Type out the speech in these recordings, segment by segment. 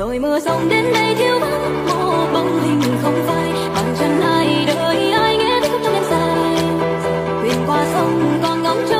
rồi mưa rông đến đây thiếu vắng một bóng hình không phai. Bàn chân ai đợi ai nghe tiếng khóc trong đêm dài. Thuyền qua sông còn ngóng trông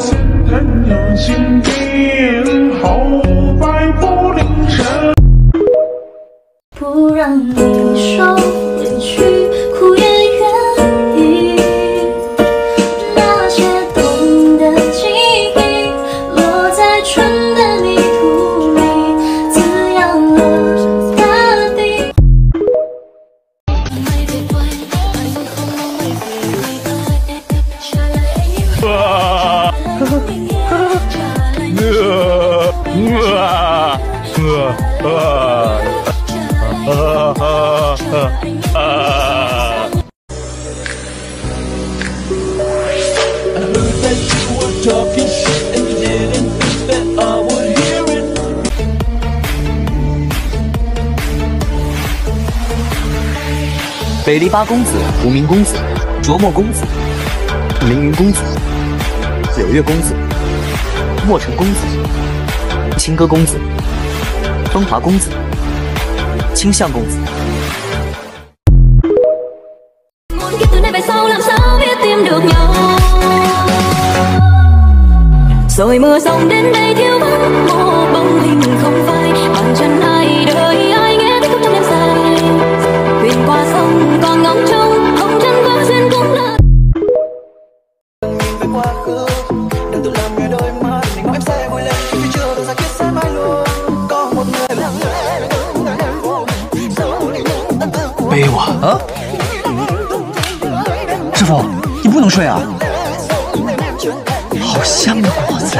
千人有情悲啊啊啊啊啊！北离八公子、无名公子、琢磨公子、凌云公子、柳月公子、墨尘公子。青歌公子、风华公子、清相公子。Muốn kiếp từ nay về sau làm sao biết tìm được mưa rông đến đây 啊师傅你不能睡啊。好香的果子。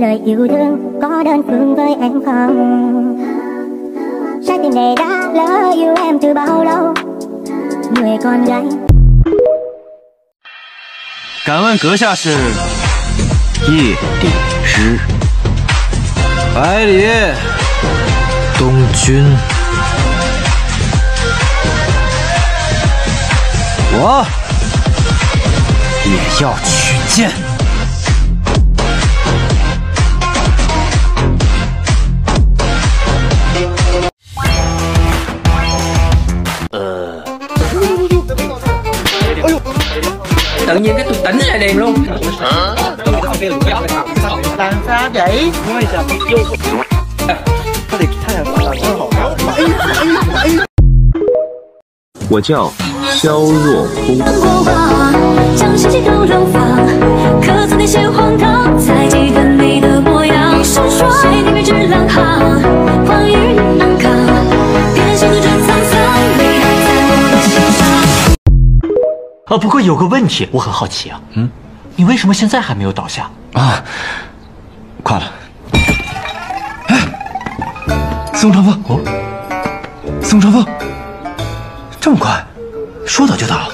lời yêu thương có đơn phương với em không trái tim này đã lỡ yêu em từ bao lâu người con gái cảm ơn cửa xa xử Y đi sư Bái lý Đông chun Ủa 也要去。呃。哎呦！等你，给等起来喽！啊！三三仔，因？点，太阳长。哎呦！哎呦！哎呦！我叫肖若空。啊，不过有个问题，我很好奇啊，嗯，你为什么现在还没有倒下？啊，快了。哎，宋长风，哦，宋长风，这么快，说倒就倒。